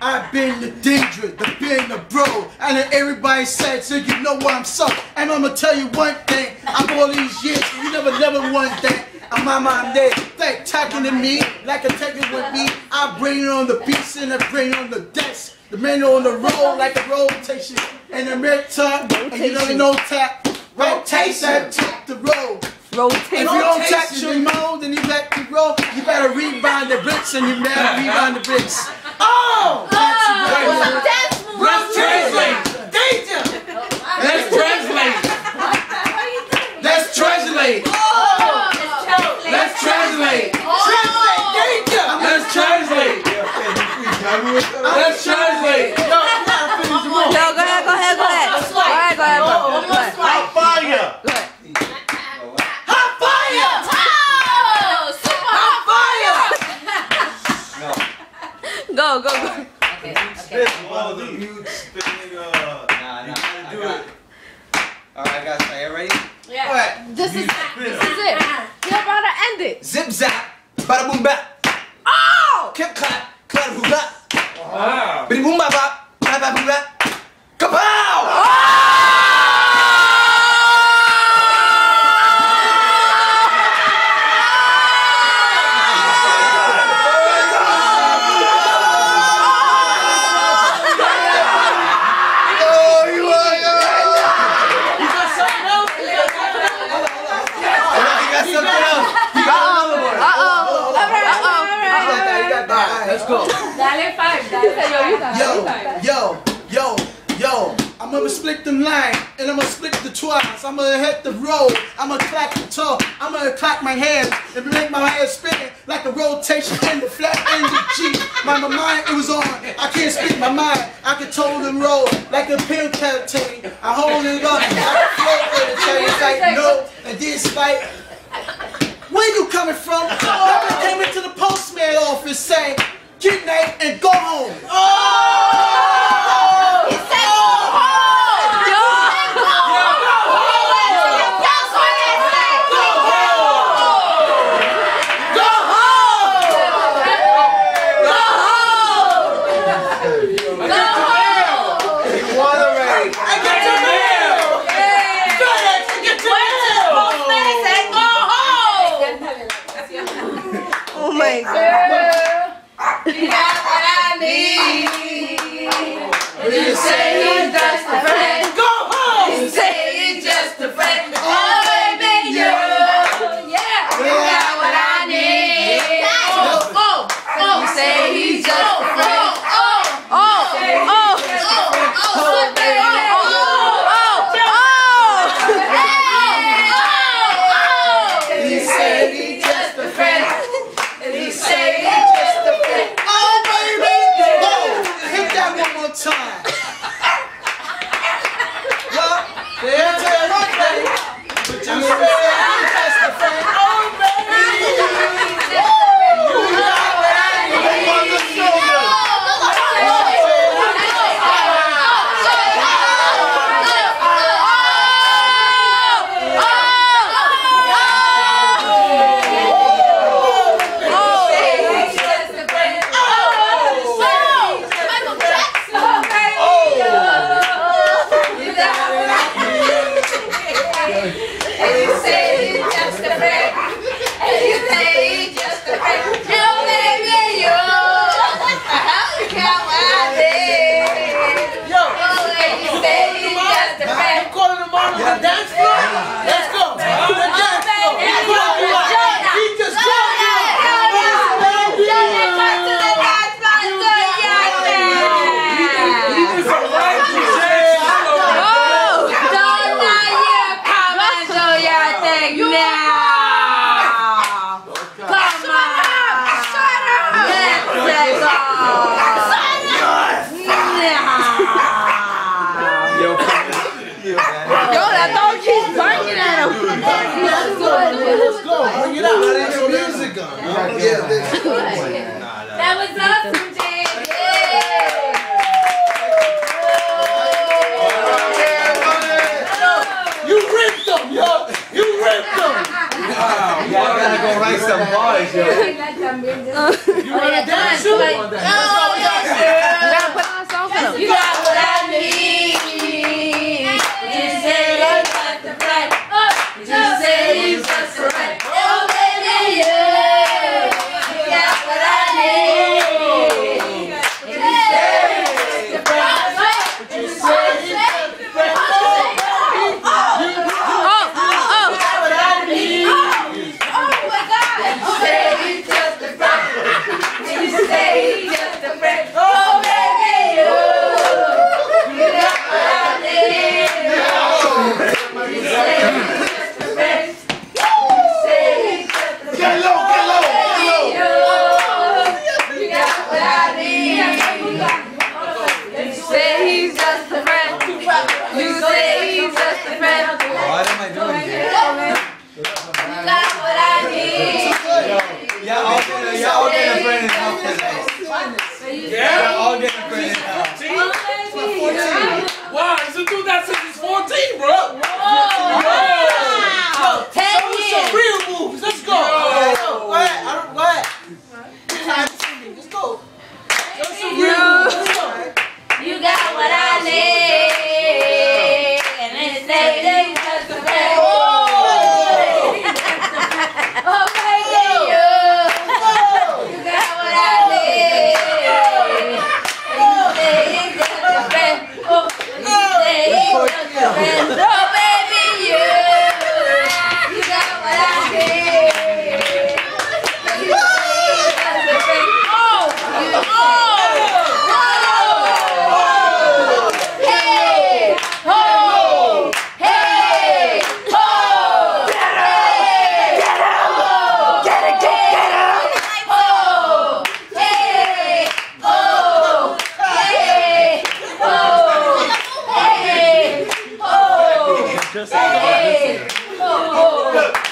I've been the danger, the been the bro. And then everybody said, so you know what I'm so. And I'm gonna tell you one thing. I'm all these years, you never, never one thing. I'm my mind there, they talking to me like a taking with me. I bring it on the beats and I bring it on the desk. The men on the road like a rotation. And the red top, and you know the no tap. Rotation, tap the road. Rotate. If you don't touch your mode and you let me roll, you better rebound the bricks and you better rebound the bricks. Oh! Oh, That's that's Let's translate. Danger! Let's translate. Let's translate. Oh, Let's translate. Translate danger! Let's translate. Let's translate. Yo, go ahead, go ahead, go ahead. Go ahead, go ahead, bro. Go ahead. Hot fire! Go ahead. Hot fire! Oh, super Fire! Go, go, go. Spit one of them. You spitting, uh, Nah, nah, I do it. Alright guys, are you ready? What? This is this is it. You're about to end it. Zip zap, bada boom bap, Oh! kip clap, clap boom bap, Wow. bidi boom bap bap, bap bap boom bap, go. Dale five, dale five. Yo, yo, yo, yo. I'm gonna split the line and I'm gonna split the twice. I'm gonna hit the road. I'm gonna clap the toe. I'm gonna clap my hands and make my hands spinning like a rotation in the flat end of G. My, my mind it was on. I can't speak my mind. I can told and roll like a pill captain. I hold it up. I can float with it. Tell you it's like no. And this like. Where you coming from? Oh. I came into the postman office saying, get night and go home. Oh! He said go home. Yo. That's what I said. Go home. Go home. Go home. Go home. You won already. I got your mail! FedEx, I get your mail! Postman said go home. Oh my god. That was awesome, Jay. wearing an outfit. Yeah. All getting Just hey! Oh, oh.